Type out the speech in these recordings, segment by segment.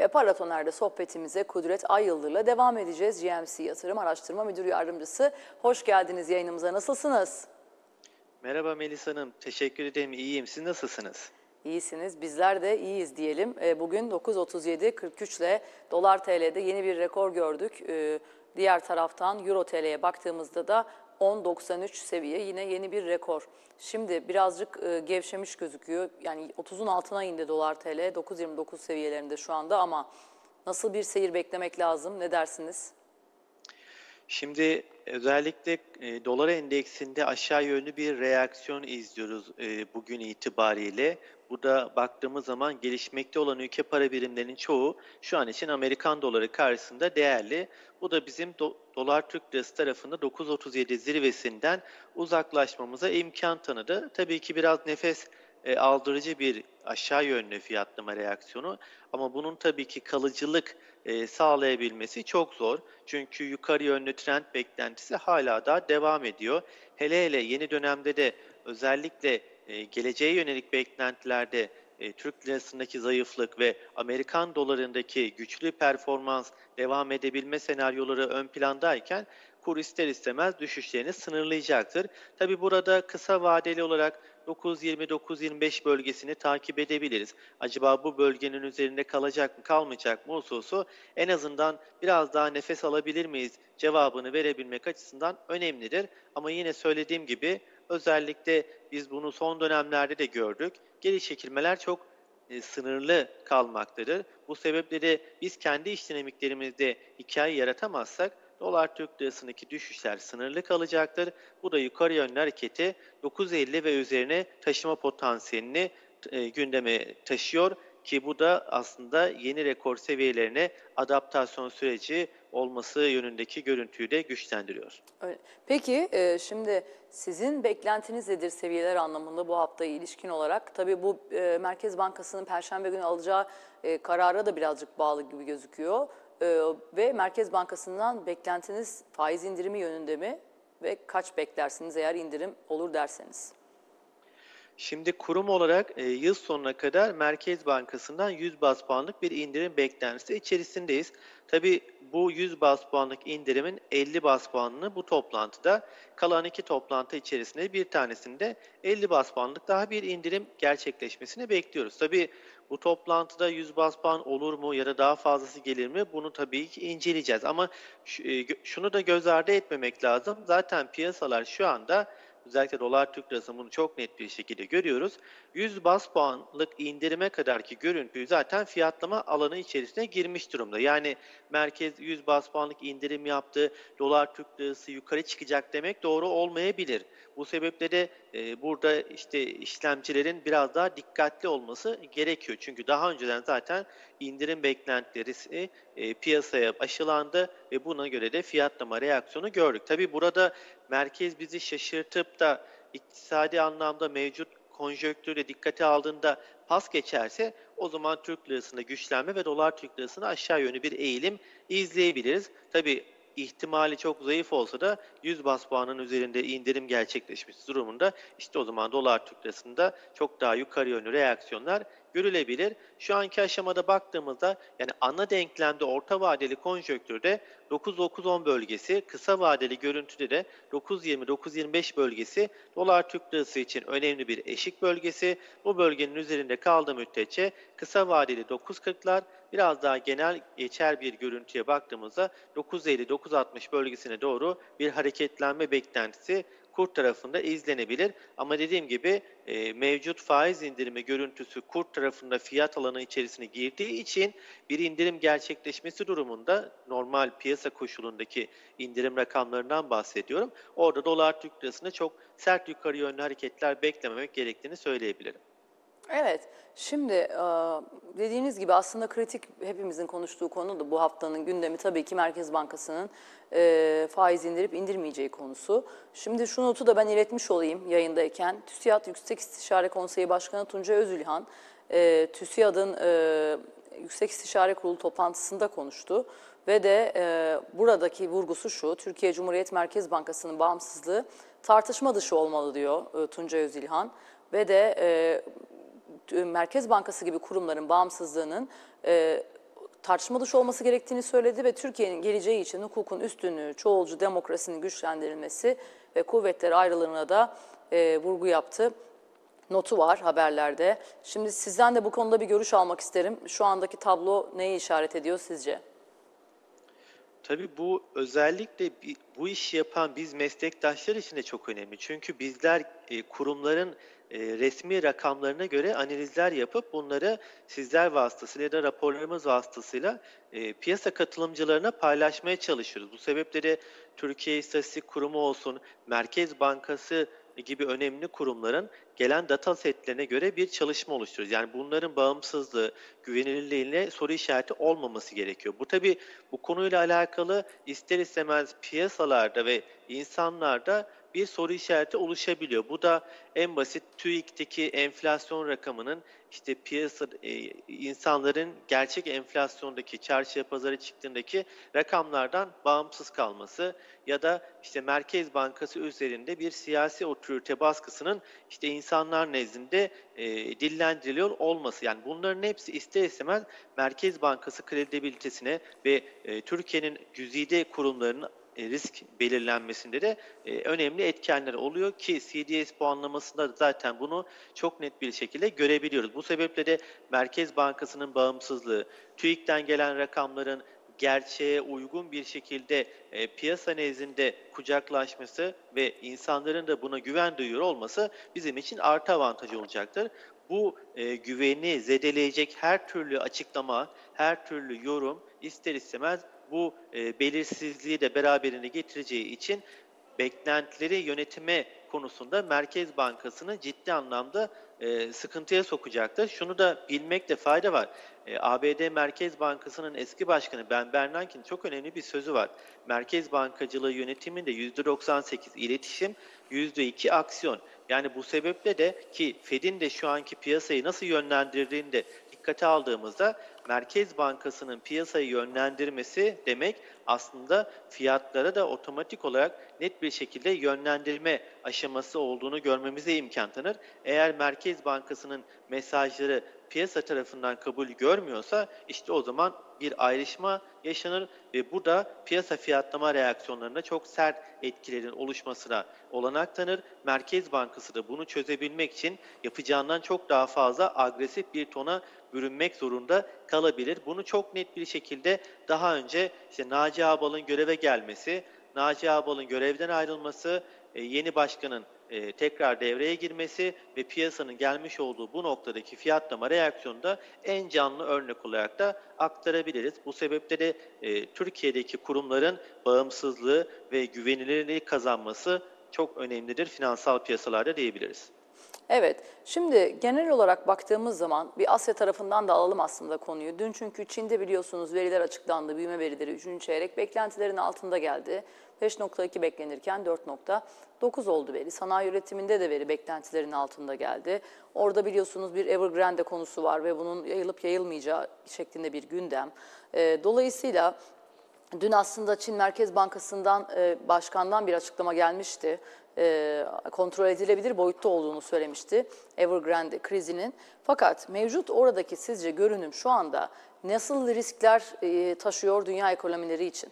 Ve Paratoner'de sohbetimize Kudret Ayıldır'la devam edeceğiz. GMC Yatırım Araştırma Müdür Yardımcısı. Hoş geldiniz yayınımıza. Nasılsınız? Merhaba Melis Hanım, teşekkür ederim. İyiyim. Siz nasılsınız? İyisiniz. Bizler de iyiyiz diyelim. E, Bugün 9.37.43 ile dolar TL'de yeni bir rekor gördük. E, Diğer taraftan Euro TL'ye baktığımızda da 10.93 seviye yine yeni bir rekor. Şimdi birazcık e, gevşemiş gözüküyor. Yani 30'un altına indi dolar TL 9.29 seviyelerinde şu anda ama nasıl bir seyir beklemek lazım? Ne dersiniz? Şimdi özellikle e, dolar endeksinde aşağı yönlü bir reaksiyon izliyoruz e, bugün itibariyle. Burada baktığımız zaman gelişmekte olan ülke para birimlerinin çoğu şu an için Amerikan doları karşısında değerli. Bu da bizim do dolar Türk lirası tarafında 9.37 zirvesinden uzaklaşmamıza imkan tanıdı. Tabii ki biraz nefes e, aldırıcı bir aşağı yönlü fiyatlama reaksiyonu ama bunun tabii ki kalıcılık e, sağlayabilmesi çok zor. Çünkü yukarı yönlü trend beklentisi hala daha devam ediyor. Hele hele yeni dönemde de özellikle e, geleceğe yönelik beklentilerde e, Türk lirasındaki zayıflık ve Amerikan dolarındaki güçlü performans devam edebilme senaryoları ön plandayken kur ister istemez düşüşlerini sınırlayacaktır. Tabi burada kısa vadeli olarak 9.20-9.25 bölgesini takip edebiliriz. Acaba bu bölgenin üzerinde kalacak mı kalmayacak mı hususu en azından biraz daha nefes alabilir miyiz cevabını verebilmek açısından önemlidir. Ama yine söylediğim gibi özellikle biz bunu son dönemlerde de gördük. Geri çekilmeler çok e, sınırlı kalmaktadır. Bu sebeple de biz kendi iş dinamiklerimizde hikaye yaratamazsak dolar Türk lirasındaki düşüşler sınırlı kalacaktır. Bu da yukarı yönlü hareketi 9.50 ve üzerine taşıma potansiyelini e, gündeme taşıyor ki bu da aslında yeni rekor seviyelerine adaptasyon süreci olması yönündeki görüntüyü de güçlendiriyor. Peki e, şimdi sizin beklentiniz nedir seviyeler anlamında bu haftaya ilişkin olarak? Tabii bu e, Merkez Bankası'nın Perşembe günü alacağı e, karara da birazcık bağlı gibi gözüküyor. Ve Merkez Bankası'ndan beklentiniz faiz indirimi yönünde mi? Ve kaç beklersiniz eğer indirim olur derseniz? Şimdi kurum olarak e, yıl sonuna kadar Merkez Bankası'ndan 100 bas puanlık bir indirim beklentisi içerisindeyiz. Tabi bu 100 bas puanlık indirimin 50 bas puanını bu toplantıda kalan iki toplantı içerisinde bir tanesinde 50 bas puanlık daha bir indirim gerçekleşmesini bekliyoruz. Tabi bu toplantıda 100 bas puan olur mu ya da daha fazlası gelir mi bunu tabii ki inceleyeceğiz. Ama e, şunu da göz ardı etmemek lazım. Zaten piyasalar şu anda özellikle dolar Türk lirası bunu çok net bir şekilde görüyoruz. 100 bas puanlık indirime kadarki görüntüyü zaten fiyatlama alanı içerisine girmiş durumda. Yani merkez 100 bas puanlık indirim yaptı, dolar Türk lirası yukarı çıkacak demek doğru olmayabilir. Bu sebeple de e, burada işte işlemcilerin biraz daha dikkatli olması gerekiyor. Çünkü daha önceden zaten indirim beklentileri e, piyasaya aşılandı ve buna göre de fiyatlama reaksiyonu gördük. Tabii burada merkez bizi şaşırtıp da iktisadi anlamda mevcut konjöktürü dikkate aldığında pas geçerse o zaman Türk lirasında güçlenme ve dolar Türk lirasında aşağı yönlü bir eğilim izleyebiliriz. Tabi ihtimali çok zayıf olsa da 100 bas puanın üzerinde indirim gerçekleşmiş durumunda işte o zaman dolar Türk lirasında çok daha yukarı yönlü reaksiyonlar görülebilir. Şu anki aşamada baktığımızda yani ana denklemde orta vadeli konjöktürde 9-9-10 bölgesi, kısa vadeli görüntüde de 9-20-9-25 bölgesi dolar Türk lirası için önemli bir eşik bölgesi. Bu bölgenin üzerinde kaldığı müddetçe kısa vadeli 9.40'lar biraz daha genel geçer bir görüntüye baktığımızda 9.50-9.60 bölgesine doğru bir hareketlenme beklentisi kurt tarafında izlenebilir. Ama dediğim gibi e, mevcut faiz indirimi görüntüsü kurt tarafında fiyat alanı içerisine girdiği için bir indirim gerçekleşmesi durumunda normal piyasa koşulundaki indirim rakamlarından bahsediyorum. Orada dolar Türk lirasında çok sert yukarı yönlü hareketler beklememek gerektiğini söyleyebilirim. Evet, şimdi dediğiniz gibi aslında kritik hepimizin konuştuğu konu da bu haftanın gündemi tabii ki Merkez Bankası'nın faiz indirip indirmeyeceği konusu. Şimdi şu notu da ben iletmiş olayım yayındayken. TÜSİAD Yüksek İstişare Konseyi Başkanı Tunca Özülhan, TÜSİAD'ın Yüksek İstişare Kurulu toplantısında konuştu. Ve de buradaki vurgusu şu, Türkiye Cumhuriyet Merkez Bankası'nın bağımsızlığı tartışma dışı olmalı diyor Tunca Özilhan. Ve de Merkez Bankası gibi kurumların bağımsızlığının e, tartışma dışı olması gerektiğini söyledi ve Türkiye'nin geleceği için hukukun üstünlüğü, çoğulcu demokrasinin güçlendirilmesi ve kuvvetler ayrılığına da e, vurgu yaptı. Notu var haberlerde. Şimdi sizden de bu konuda bir görüş almak isterim. Şu andaki tablo neyi işaret ediyor sizce? Tabii bu özellikle bu işi yapan biz meslektaşlar için de çok önemli. Çünkü bizler e, kurumların e, resmi rakamlarına göre analizler yapıp bunları sizler vasıtasıyla ya da raporlarımız vasıtasıyla e, piyasa katılımcılarına paylaşmaya çalışıyoruz. Bu sebeple de Türkiye İstatistik Kurumu olsun, Merkez Bankası gibi önemli kurumların gelen data setlerine göre bir çalışma oluşturuyoruz. Yani bunların bağımsızlığı, güvenilirliğine soru işareti olmaması gerekiyor. Bu tabii bu konuyla alakalı ister istemez piyasalarda ve insanlarda bir soru işareti oluşabiliyor. Bu da en basit TÜİK'teki enflasyon rakamının işte piyasa e, insanların gerçek enflasyondaki çarşıya pazara çıktığındaki rakamlardan bağımsız kalması ya da işte Merkez Bankası üzerinde bir siyasi otorite baskısının işte insanlar nezdinde e, dillendiriliyor olması. Yani bunların hepsi ister istemez Merkez Bankası kredibilitesine ve e, Türkiye'nin güzide kurumlarının risk belirlenmesinde de e, önemli etkenler oluyor ki CDS puanlamasında da zaten bunu çok net bir şekilde görebiliyoruz. Bu sebeple de Merkez Bankası'nın bağımsızlığı, TÜİK'ten gelen rakamların gerçeğe uygun bir şekilde e, piyasa nezdinde kucaklaşması ve insanların da buna güven duyuyor olması bizim için artı avantajı olacaktır. Bu e, güveni zedeleyecek her türlü açıklama, her türlü yorum ister istemez bu e, belirsizliği de beraberinde getireceği için beklentileri yönetime konusunda Merkez Bankası'nı ciddi anlamda e, sıkıntıya sokacaktır. Şunu da bilmekte fayda var. E, ABD Merkez Bankası'nın eski başkanı Ben Bernanke'nin çok önemli bir sözü var. Merkez bankacılığı yönetiminde %98 iletişim, %2 aksiyon. Yani bu sebeple de ki Fed'in de şu anki piyasayı nasıl yönlendirdiğini de dikkate aldığımızda Merkez Bankası'nın piyasayı yönlendirmesi demek aslında fiyatlara da otomatik olarak net bir şekilde yönlendirme aşaması olduğunu görmemize imkan tanır. Eğer Merkez Bankası'nın mesajları piyasa tarafından kabul görmüyorsa işte o zaman bir ayrışma yaşanır ve bu da piyasa fiyatlama reaksiyonlarında çok sert etkilerin oluşmasına olanak tanır. Merkez Bankası da bunu çözebilmek için yapacağından çok daha fazla agresif bir tona bürünmek zorunda kalabilir. Bunu çok net bir şekilde daha önce işte Naci Ağbal'ın göreve gelmesi, Naci Ağbal'ın görevden ayrılması, e, yeni başkanın e, tekrar devreye girmesi ve piyasanın gelmiş olduğu bu noktadaki fiyatlama reaksiyonunda en canlı örnek olarak da aktarabiliriz. Bu sebeple de e, Türkiye'deki kurumların bağımsızlığı ve güvenilirliği kazanması çok önemlidir finansal piyasalarda diyebiliriz. Evet, şimdi genel olarak baktığımız zaman bir Asya tarafından da alalım aslında konuyu. Dün çünkü Çin'de biliyorsunuz veriler açıklandı, büyüme verileri 3. çeyrek beklentilerin altında geldi. 5.2 beklenirken 4.9 oldu veri. Sanayi üretiminde de veri beklentilerin altında geldi. Orada biliyorsunuz bir Evergrande konusu var ve bunun yayılıp yayılmayacağı şeklinde bir gündem. Ee, dolayısıyla Dün aslında Çin Merkez Bankası'ndan e, başkandan bir açıklama gelmişti. E, kontrol edilebilir boyutta olduğunu söylemişti Evergrande krizinin. Fakat mevcut oradaki sizce görünüm şu anda nasıl riskler e, taşıyor dünya ekonomileri için?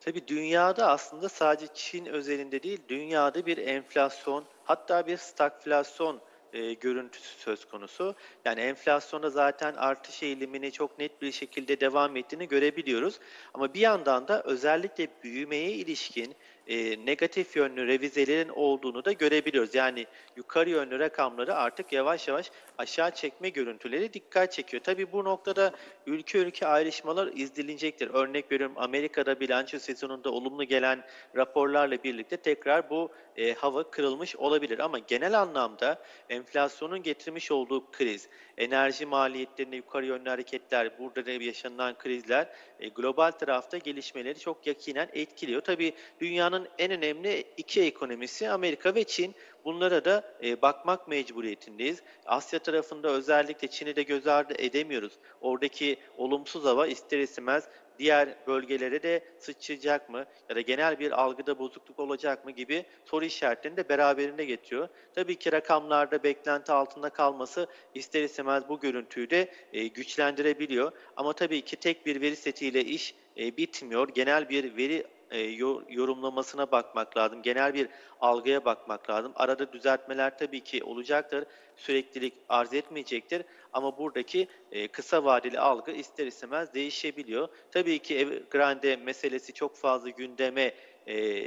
Tabii dünyada aslında sadece Çin özelinde değil, dünyada bir enflasyon, hatta bir stagflasyon e, görüntüsü söz konusu. Yani enflasyonda zaten artış eğilimini çok net bir şekilde devam ettiğini görebiliyoruz. Ama bir yandan da özellikle büyümeye ilişkin e, negatif yönlü revizelerin olduğunu da görebiliyoruz. Yani yukarı yönlü rakamları artık yavaş yavaş aşağı çekme görüntüleri dikkat çekiyor. Tabii bu noktada ülke ülke ayrışmalar izlenecektir. Örnek veriyorum Amerika'da bilanço sezonunda olumlu gelen raporlarla birlikte tekrar bu e, hava kırılmış olabilir. Ama genel anlamda enflasyonun getirmiş olduğu kriz, enerji maliyetlerinde yukarı yönlü hareketler, burada da yaşanılan krizler e, global tarafta gelişmeleri çok yakinen etkiliyor. Tabii dünyanın en önemli iki ekonomisi Amerika ve Çin. Bunlara da e, bakmak mecburiyetindeyiz. Asya tarafında özellikle Çin'i de göz ardı edemiyoruz. Oradaki olumsuz hava ister istemez diğer bölgelere de sıçrayacak mı? Ya da genel bir algıda bozukluk olacak mı gibi soru işaretlerini de beraberinde getiriyor. Tabii ki rakamlarda beklenti altında kalması ister istemez bu görüntüyü de e, güçlendirebiliyor. Ama tabii ki tek bir veri setiyle iş e, bitmiyor. Genel bir veri e, yo- yorumlamasına bakmak lazım. Genel bir algıya bakmak lazım. Arada düzeltmeler tabii ki olacaktır. Süreklilik arz etmeyecektir. Ama buradaki e, kısa vadeli algı ister istemez değişebiliyor. Tabii ki Evergrande meselesi çok fazla gündeme e,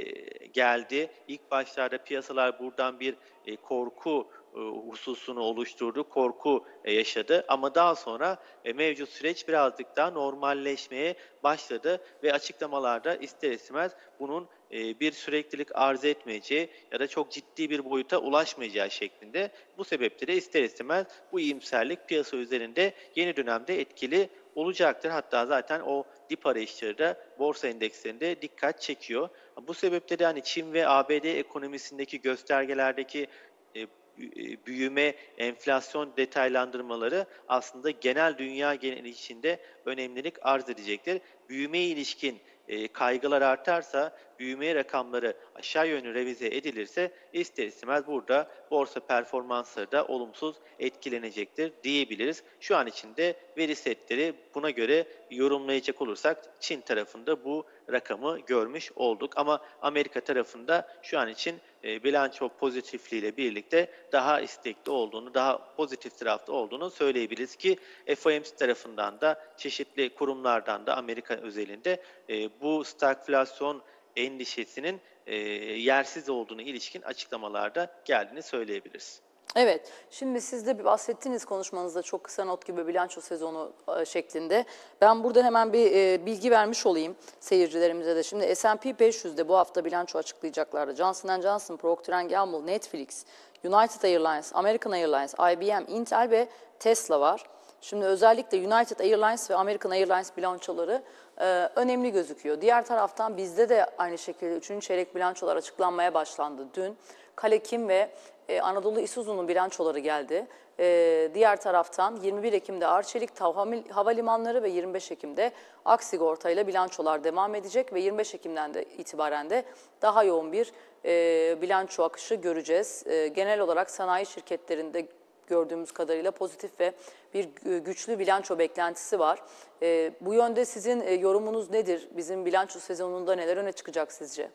geldi. İlk başlarda piyasalar buradan bir korku hususunu oluşturdu, korku e, yaşadı. Ama daha sonra e, mevcut süreç birazcık daha normalleşmeye başladı ve açıklamalarda ister istemez bunun e, bir süreklilik arz etmeyeceği ya da çok ciddi bir boyuta ulaşmayacağı şeklinde. Bu sebeple de ister istemez bu iyimserlik piyasa üzerinde yeni dönemde etkili olacaktır. Hatta zaten o dip arayışları da borsa endekslerinde dikkat çekiyor. Bu sebeple de hani Çin ve ABD ekonomisindeki göstergelerdeki e, e, büyüme, enflasyon detaylandırmaları aslında genel dünya geneli içinde önemlilik arz edecektir. Büyümeye ilişkin e, kaygılar artarsa, büyüme rakamları aşağı yönlü revize edilirse ister istemez burada borsa performansları da olumsuz etkilenecektir diyebiliriz. Şu an içinde veri setleri buna göre yorumlayacak olursak Çin tarafında bu rakamı görmüş olduk. Ama Amerika tarafında şu an için e, bilanço pozitifliğiyle birlikte daha istekli olduğunu, daha pozitif tarafta olduğunu söyleyebiliriz ki FOMC tarafından da çeşitli kurumlardan da Amerika özelinde e, bu stagflasyon endişesinin e, yersiz olduğunu ilişkin açıklamalarda geldiğini söyleyebiliriz. Evet, şimdi siz de bir bahsettiğiniz konuşmanızda çok kısa not gibi bilanço sezonu e, şeklinde. Ben burada hemen bir e, bilgi vermiş olayım seyircilerimize de. Şimdi S&P 500'de bu hafta bilanço açıklayacaklardı. Johnson Johnson, Procter Gamble, Netflix, United Airlines, American Airlines, IBM, Intel ve Tesla var. Şimdi özellikle United Airlines ve American Airlines bilançoları e, önemli gözüküyor. Diğer taraftan bizde de aynı şekilde 3. çeyrek bilançolar açıklanmaya başlandı dün. Kalekim ve e, Anadolu İsuzu'nun bilançoları geldi. E, diğer taraftan 21 Ekim'de Arçelik Tav Havalimanları ve 25 Ekim'de Aksigorta ile bilançolar devam edecek ve 25 Ekim'den de itibaren de daha yoğun bir e, bilanço akışı göreceğiz. E, genel olarak sanayi şirketlerinde gördüğümüz kadarıyla pozitif ve bir gü- güçlü bilanço beklentisi var. E, bu yönde sizin e, yorumunuz nedir? Bizim bilanço sezonunda neler öne çıkacak sizce?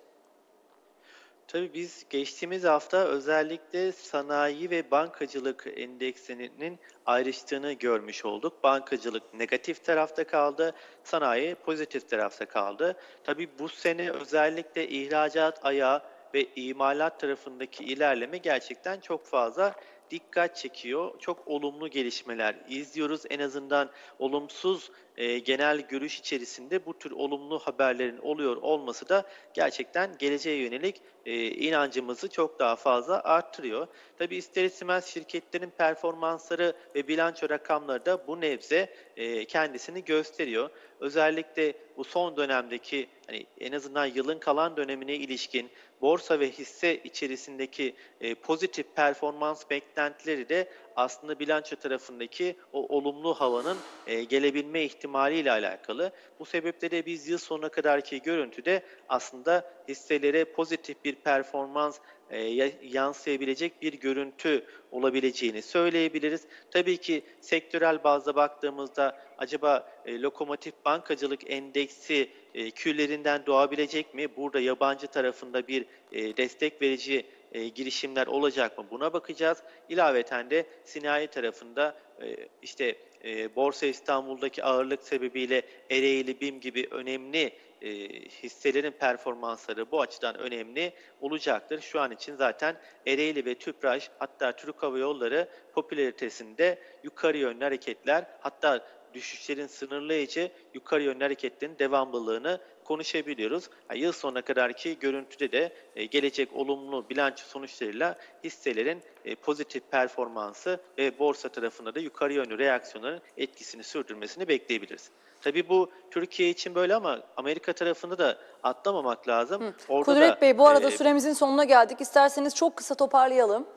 Tabii biz geçtiğimiz hafta özellikle sanayi ve bankacılık endeksinin ayrıştığını görmüş olduk. Bankacılık negatif tarafta kaldı, sanayi pozitif tarafta kaldı. Tabii bu sene özellikle ihracat ayağı ve imalat tarafındaki ilerleme gerçekten çok fazla dikkat çekiyor. Çok olumlu gelişmeler izliyoruz. En azından olumsuz e, genel görüş içerisinde bu tür olumlu haberlerin oluyor olması da gerçekten geleceğe yönelik e, inancımızı çok daha fazla arttırıyor. Tabi ister istemez şirketlerin performansları ve bilanço rakamları da bu nebze e, kendisini gösteriyor. Özellikle bu son dönemdeki hani en azından yılın kalan dönemine ilişkin borsa ve hisse içerisindeki e, pozitif performans beklentileri de aslında bilanço tarafındaki o olumlu havanın e, gelebilme ihtimaliyle alakalı. Bu sebeple biz yıl sonuna kadarki görüntüde aslında hisselere pozitif bir performans e, ya- yansıyabilecek bir görüntü olabileceğini söyleyebiliriz. Tabii ki sektörel bazda baktığımızda acaba e, lokomotif bankacılık endeksi e, küllerinden doğabilecek mi? Burada yabancı tarafında bir e, destek verici e, girişimler olacak mı? Buna bakacağız. İlaveten de sinayi tarafında e, işte e, Borsa İstanbul'daki ağırlık sebebiyle Ereğli, BİM gibi önemli e, hisselerin performansları bu açıdan önemli olacaktır. Şu an için zaten Ereğli ve Tüpraş hatta Türk Hava Yolları popülaritesinde yukarı yönlü hareketler hatta düşüşlerin sınırlayıcı yukarı yönlü hareketlerin devamlılığını konuşabiliyoruz. Yıl sonuna kadarki görüntüde de e, gelecek olumlu bilanço sonuçlarıyla hisselerin e, pozitif performansı ve borsa tarafında da yukarı yönlü reaksiyonların etkisini sürdürmesini bekleyebiliriz. Tabii bu Türkiye için böyle ama Amerika tarafında da atlamamak lazım. Orada Kudret da, Bey bu arada e, süremizin sonuna geldik. İsterseniz çok kısa toparlayalım.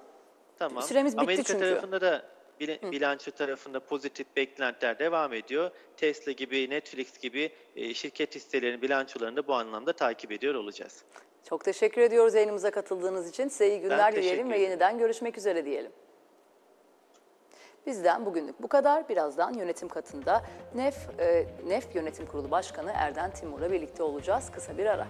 Tamam. Süremiz bitti Amerika çünkü. tarafında da Bilanço tarafında pozitif beklentiler devam ediyor. Tesla gibi, Netflix gibi e, şirket hisselerinin bilançolarını da bu anlamda takip ediyor olacağız. Çok teşekkür ediyoruz yayınımıza katıldığınız için. Size iyi günler dileyelim ve yeniden görüşmek üzere diyelim. Bizden bugünlük bu kadar. Birazdan yönetim katında NEF, e, NEF Yönetim Kurulu Başkanı Erden Timur'la birlikte olacağız. Kısa bir ara.